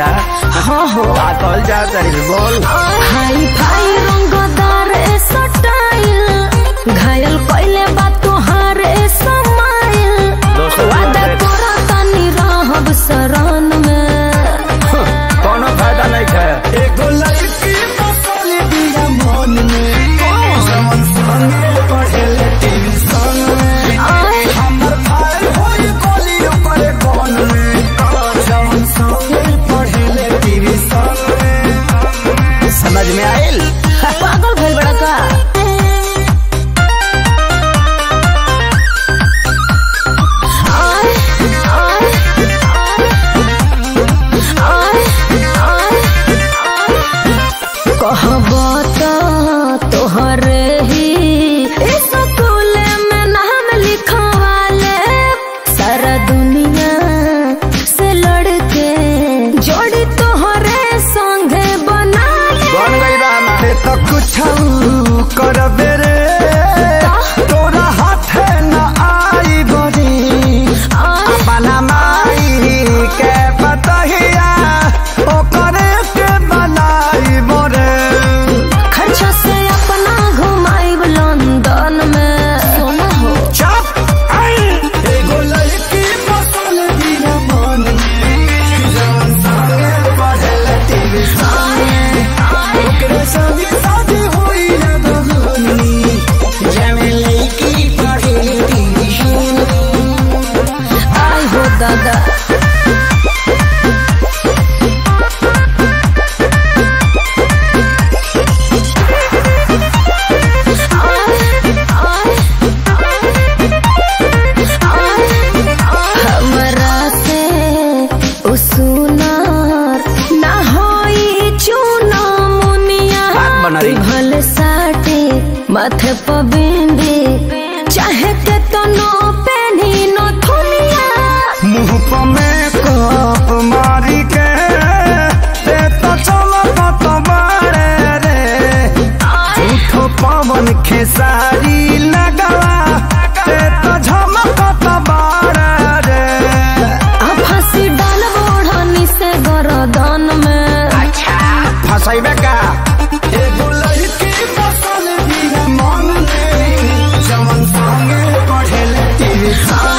हाँ हाँ हो जा बोल हाई फाई çaldı अथ पवि It's all